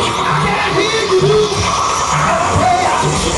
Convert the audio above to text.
I can't hear you.